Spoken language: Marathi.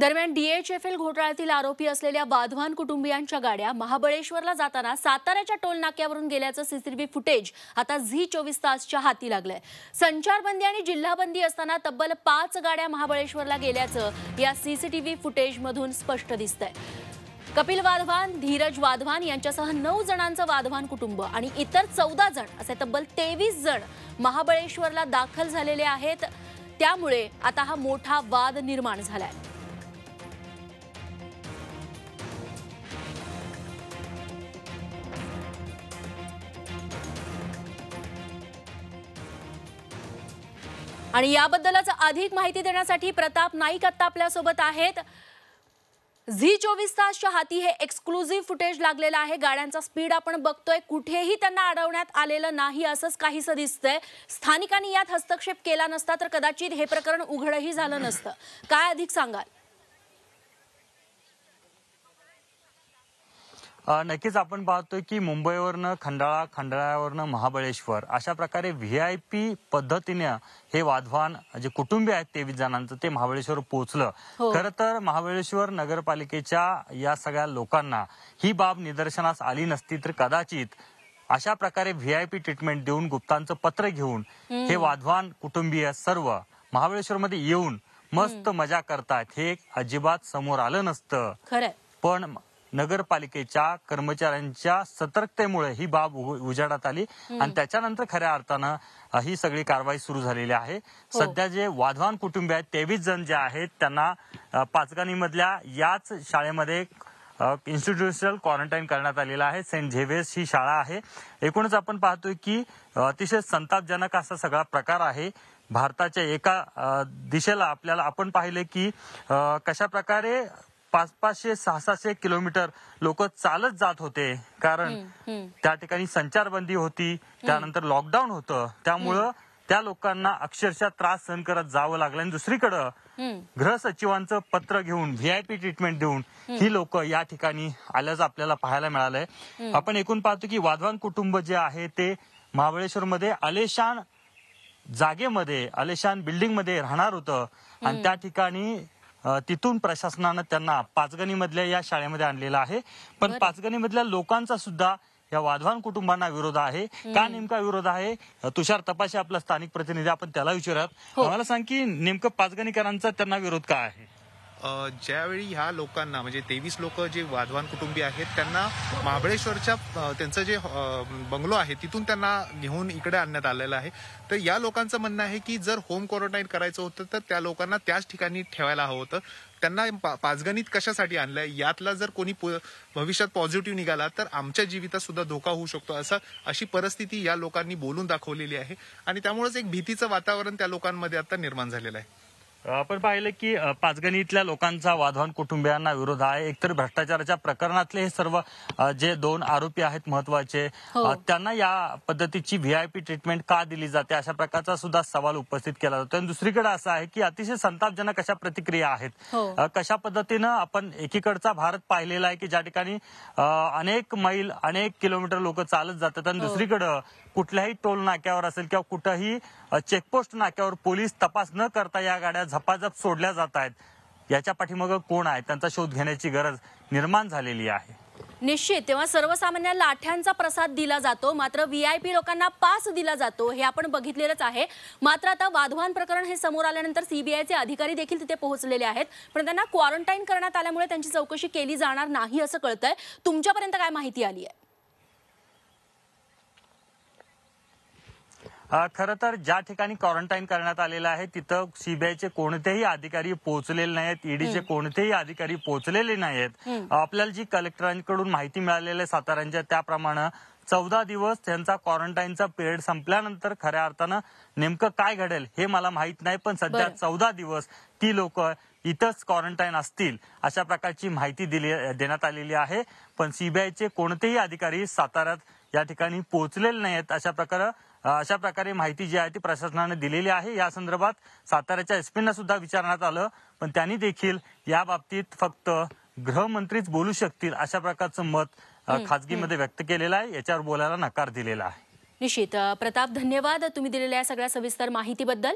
दरम्यान डीएचएफएल घोटाळ्यातील आरोपी असलेल्या वाधवान कुटुंबियांच्या गाड्या महाबळेश्वरला जाताना साताऱ्याच्या टोल नाक्यावरून गेल्याचं सीसीटीव्ही फुटेज आता झी चोवीस तासच्या हाती लागलंय. संचारबंदी आणि जिल्हाबंदी असताना तब्बल पाच गाड्या महाबळेश्वरला गेल्याचं या सीसीटीव्ही फुटेजमधून स्पष्ट दिसतंय. कपिल वाधवान धीरज वाधवान यांच्यासह नऊ जणांचं वाधवान कुटुंब आणि इतर चौदा जण असे तब्बल तेवीस जण महाबळेश्वरला दाखल झालेले आहेत. त्यामुळे आता हा मोठा वाद निर्माण झालाय. आणि याबद्दलच अधिक माहिती देण्यासाठी प्रताप नाईक आता आपल्यासोबत आहेत. झी चोवीस तासच्या हाती हे एक्सक्लुझिव्ह फुटेज लागलेलं आहे. गाड्यांचा स्पीड आपण बघतोय. कुठेही त्यांना अडवण्यात आलेलं नाही असंच काहीसं दिसतंय. स्थानिकांनी यात हस्तक्षेप केला नसता तर कदाचित हे प्रकरण उघडही झालं नसतं. काय अधिक सांगाल? नक्कीच आपण पाहतोय की मुंबईवरनं खंडाळा खंडाळ्यावरनं महाबळेश्वर अशा प्रकारे व्ही आय पी पद्धतीने हे वाधवान जे कुटुंबीय आहेत तेवीस जणांचं ते महाबळेश्वर पोहोचलं. हो. खरं तर महाबळेश्वर नगरपालिकेच्या या सगळ्या लोकांना ही बाब निदर्शनास आली नसती तर कदाचित अशा प्रकारे व्ही आय पी ट्रीटमेंट देऊन गुप्तांचं पत्र घेऊन हे वाधवान कुटुंबीय सर्व महाबळेश्वरमध्ये येऊन मस्त मजा करतायत हे अजिबात समोर आलं नसतं. पण नगरपालिकेच्या कर्मचाऱ्यांच्या सतर्कतेमुळे ही बाब उजेडात आली. आणि त्याच्यानंतर खऱ्या अर्थानं ही सगळी कारवाई सुरू झालेली आहे. सध्या जे वाधवान कुटुंबीय आहेत तेवीस जण जे आहेत त्यांना पाचगणीमधल्या याच शाळेमध्ये इन्स्टिट्यूशनल क्वारंटाईन करण्यात आलेलं आहे. सेंट झेवियर्स ही शाळा आहे. एकूणच आपण पाहतोय की अतिशय संतापजनक असा सगळा प्रकार आहे. भारताच्या एका दिशेला आपल्याला आपण पाहिले की कशा प्रकारे पाच पाचशे सहा सहाशे किलोमीटर लोक चालत जात होते. कारण. त्या ठिकाणी संचारबंदी होती त्यानंतर लॉकडाऊन होतं. त्यामुळं त्या लोकांना अक्षरशः त्रास सहन करत जावं लागलं. आणि दुसरीकडं. गृह सचिवांचं पत्र घेऊन व्हीआयपी ट्रीटमेंट देऊन ही लोक या ठिकाणी आल्याचं आपल्याला पाहायला मिळालंय. आपण एकूण पाहतो की वाधवान कुटुंब जे आहे ते महाबळेश्वरमध्ये आलेशान जागेमध्ये आलेशान बिल्डिंगमध्ये राहणार होतं. आणि त्या ठिकाणी तिथून प्रशासनानं त्यांना पाचगणी मधल्या या शाळेमध्ये आणलेलं आहे. पण पाचगणी मधल्या लोकांचा सुद्धा या वाधवान कुटुंबांना विरोध आहे. का नेमका विरोध आहे? तुषार तपासे आपला स्थानिक प्रतिनिधी आपण त्याला विचारूयात. हो. आम्हाला सांग की नेमकं पाचगणीकरांचा त्यांना विरोध का आहे? ज्यावेळी ह्या लोकांना म्हणजे तेवीस लोक जे वाधवान कुटुंबी आहेत त्यांना महाबळेश्वरच्या त्यांचं जे बंगलो आहे तिथून त्यांना घेऊन इकडे आणण्यात आलेलं आहे. तर या लोकांचं म्हणणं आहे की जर होम क्वारंटाईन करायचं होतं तर त्या लोकांना त्याच ठिकाणी ठेवायला हवं होतं. त्यांना पा- कशासाठी आणलंय? यातला जर कोणी भविष्यात पॉझिटिव्ह निघाला तर आमच्या जीवितात सुद्धा धोका होऊ शकतो असं अशी परिस्थिती या लोकांनी बोलून दाखवलेली आहे. आणि त्यामुळेच एक भीतीचं वातावरण त्या लोकांमध्ये आता निर्माण झालेलं आहे. आपण पाहिलं की अ, पाचगणीतल्या लोकांचा वाधवान कुटुंबियांना विरोध आहे एकतर भ्रष्टाचाराच्या प्रकरणातले हे सर्व जे दोन आरोपी आहेत महत्त्वाचे हो. त्यांना या पद्धतीची व्हीआयपी ट्रीटमेंट का दिली जाते अशा प्रकारचा सुद्धा सवाल उपस्थित केला जातो आणि दुसरीकडे असं आहे की अतिशय संतापजनक अशा प्रतिक्रिया आहेत हो. कशा पद्धतीनं आपण एकीकडचा भारत पाहिलेला आहे की ज्या ठिकाणी अनेक मैल अनेक किलोमीटर लोक चालत जातात आणि हो. दुसरीकडं कुठल्याही टोल नाक्यावर असेल किंवा कुठंही चेकपोस्ट नाक्यावर पोलीस तपास न करता या गाड्या झपाझप सोडल्या जात आहेत. याच्या पाठीमागं कोण आहे? त्यांचा शोध घेण्याची गरज निर्माण झालेली आहे. निश्चित. तेव्हा सर्वसामान्य लाठ्यांचा प्रसाद दिला जातो. मात्र वी आय पी लोकांना पास दिला जातो हे आपण बघितलेलंच आहे. मात्र आता वाधवान प्रकरण हे समोर आल्यानंतर सीबीआयचे अधिकारी देखील तिथे पोहोचलेले आहेत. पण त्यांना क्वारंटाईन करण्यात आल्यामुळे त्यांची चौकशी केली जाणार नाही असं कळतंय. तुमच्यापर्यंत काय माहिती आली आहे खरं तर ज्या ठिकाणी क्वारंटाईन करण्यात आलेलं आहे तिथं सीबीआयचे कोणतेही अधिकारी पोहोचलेले नाहीत ईडीचे कोणतेही अधिकारी पोहोचलेले नाहीत. आपल्याला जी कलेक्टरांकडून माहिती मिळालेली आहे साताऱ्यांच्या त्याप्रमाणे चौदा दिवस त्यांचा क्वारंटाईनचा पिरियड संपल्यानंतर खऱ्या अर्थानं नेमकं काय घडेल हे मला माहीत नाही पण सध्या. चौदा दिवस ती लोक इथंच क्वारंटाईन असतील अशा प्रकारची माहिती दिली देण्यात आलेली आहे. पण सीबीआयचे कोणतेही अधिकारी साताऱ्यात या ठिकाणी पोहोचलेले नाहीत अशा प्रकारे अशा प्रकारे माहिती जी आहे ती प्रशासनाने दिलेली आहे. या संदर्भात साताऱ्याच्या एसपींना सुद्धा विचारण्यात आलं पण त्यांनी देखील या बाबतीत फक्त गृहमंत्रीच बोलू शकतील अशा प्रकारचं मत खाजगीमध्ये व्यक्त केलेलं आहे. याच्यावर बोलायला नकार दिलेला आहे. निश्चित. प्रताप धन्यवाद तुम्ही दिलेल्या या सगळ्या सविस्तर माहितीबद्दल.